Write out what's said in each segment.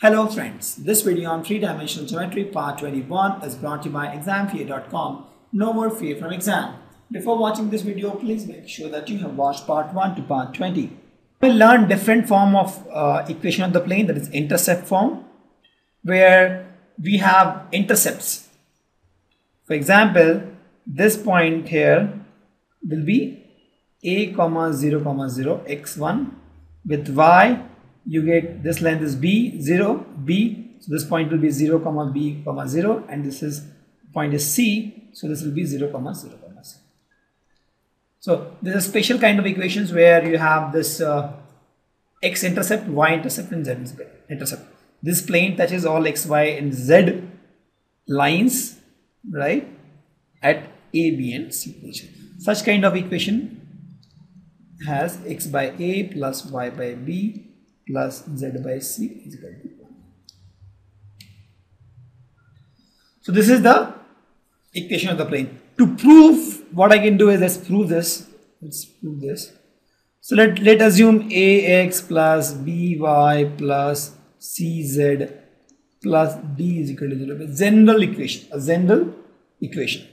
Hello friends, this video on three-dimensional geometry part 21 is brought to you by examfear.com. No more fear from exam. Before watching this video, please make sure that you have watched part 1 to part 20. We'll learn different form of uh, equation of the plane that is intercept form where we have intercepts. For example, this point here will be a comma 0 comma 0 x1 with y you get this length is b 0 b so this point will be 0 comma b comma 0 and this is point is c so this will be 0 comma 0 comma c so this is a special kind of equations where you have this uh, x intercept y intercept and z intercept this plane touches all x y and z lines right at a b and c position. Such kind of equation has x by a plus y by b plus z by c is equal to 1. So this is the equation of the plane. To prove what I can do is let's prove this. Let's prove this. So let let assume ax plus by plus cz plus d is equal to 0. A General equation. A general equation.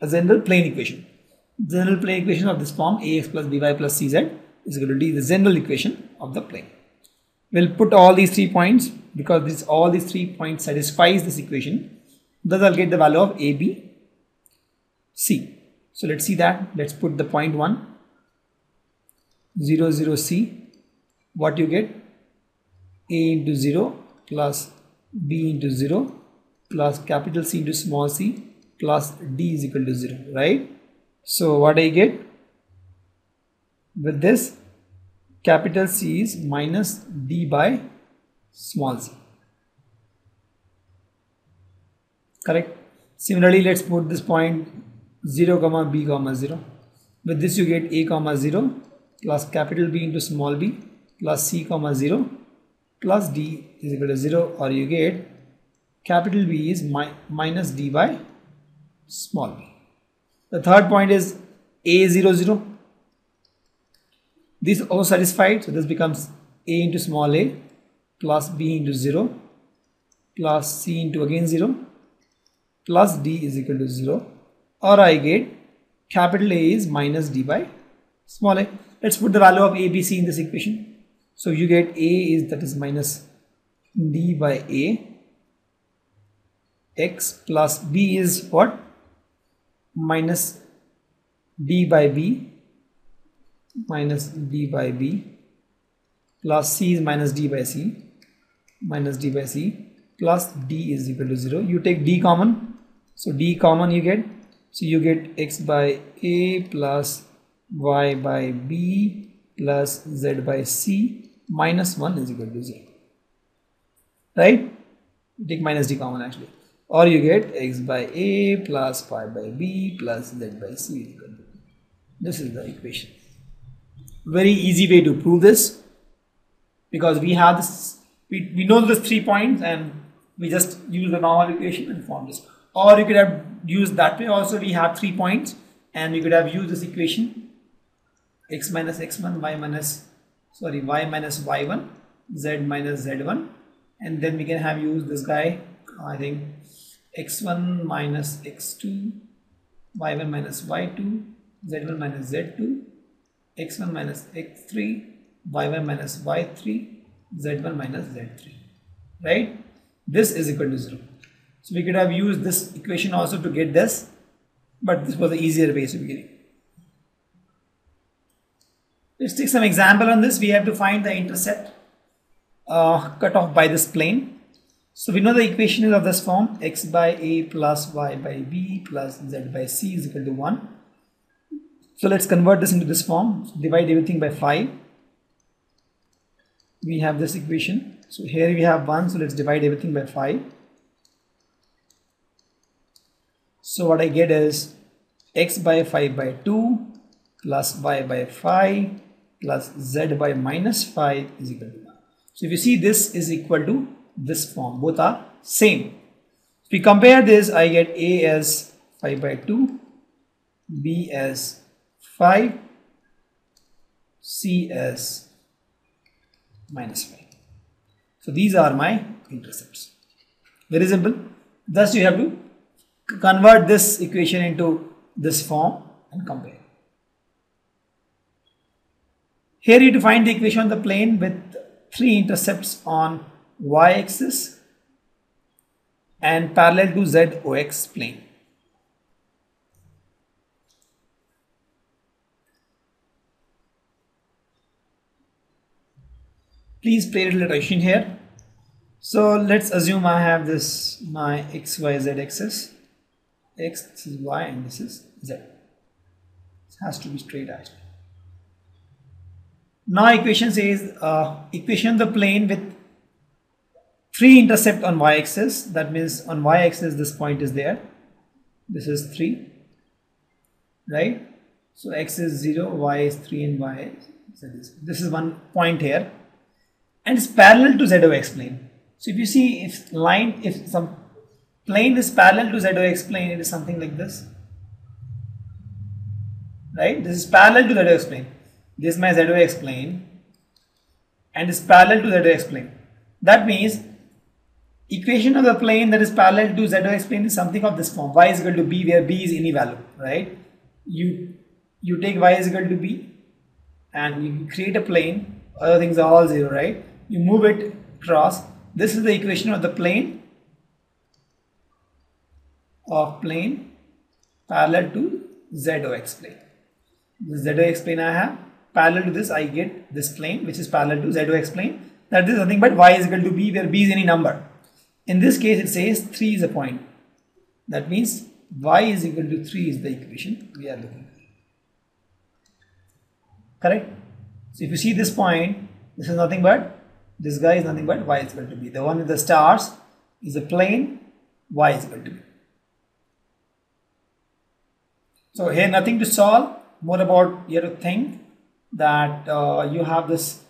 A general plane equation general plane equation of this form ax plus by plus cz is equal to d the general equation of the plane we'll put all these three points because this all these three points satisfies this equation. Thus i'll get the value of a b c. So let's see that. Let's put the point 1 0 0 c. What you get? A into 0 plus b into 0 plus capital C into small c plus d is equal to 0 right? So what I get with this capital C is minus d by small c. Correct. Similarly, let's put this point 0 comma b comma 0. With this you get a comma 0 plus capital B into small b plus c comma 0 plus d is equal to 0 or you get capital B is mi minus d by small b. The third point is A00. This also satisfied. So this becomes A into small a plus B into 0 plus C into again 0 plus D is equal to 0 or I get capital A is minus D by small a. Let's put the value of A, B, C in this equation. So you get A is that is minus D by A x plus B is what? minus d by b minus d by b plus c is minus d by c minus d by c plus d is equal to 0 you take d common. So d common you get. So you get x by a plus y by b plus z by c minus 1 is equal to 0 right? You take minus d common actually. Or you get x by a plus 5 by b plus z by c is equal to this is the equation very easy way to prove this because we have this we, we know the three points and we just use the normal equation and form this. Or you could have used that way also we have three points and we could have used this equation x minus x1 y minus sorry y minus y1 z minus z1 and then we can have used this guy I think x1 minus x2 y1 minus y2 z1 minus z2 x1 minus x3 y1 minus y3 z1 minus z3 right? This is equal to 0 so we could have used this equation also to get this but this was the easier way to beginning let's take some example on this. We have to find the intercept uh, cut off by this plane. So we know the equation is of this form x by a plus y by b plus z by c is equal to 1. So let's convert this into this form. Divide everything by 5. We have this equation. So here we have 1. So let's divide everything by 5. So what I get is x by 5 by 2 plus y by 5 plus z by minus 5 is equal to 1. So if you see this is equal to this form both are same if we compare this I get A as 5 by 2 B as 5 C as minus 5 So these are my intercepts. Very simple. Thus you have to convert this equation into this form and compare. Here you to find the equation on the plane with three intercepts on y-axis and parallel to ZOX plane. Please pay little attention here. So let's assume I have this my x, y, z axis. X, this is y and this is z. It has to be straight actually. Now equation says uh, equation the plane with three intercept on y-axis. That means on y-axis this point is there. This is 3. Right? So x is 0, y is 3 and y is this is one point here and it's parallel to z ZOX plane. So if you see if line, if some plane is parallel to z ZOX plane, it is something like this. Right? This is parallel to ZOX plane. This is my ZOX plane and is parallel to ZOX plane. That means equation of the plane that is parallel to z ZOX plane is something of this form. y is equal to b where b is any value, right? You, you take y is equal to b and you create a plane, other things are all zero, right? You move it across this is the equation of the plane of plane parallel to ZOX plane. This ZOX plane I have parallel to this I get this plane which is parallel to ZOX plane that is nothing but y is equal to b where b is any number. In this case it says 3 is a point. That means y is equal to 3 is the equation we are looking for. Correct? So if you see this point this is nothing but this guy is nothing but y is equal to b. The one with the stars is a plane y is equal to b. So here nothing to solve, more about you have to think that uh, you have this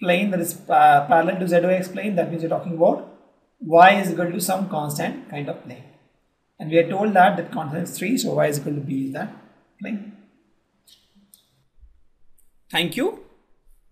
plane that is uh, parallel to ZOX plane, that means you're talking about y is equal to some constant kind of plane. And we are told that that constant is 3, so y is equal to b is that plane. Thank you.